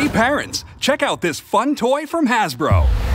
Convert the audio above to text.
Hey parents, check out this fun toy from Hasbro.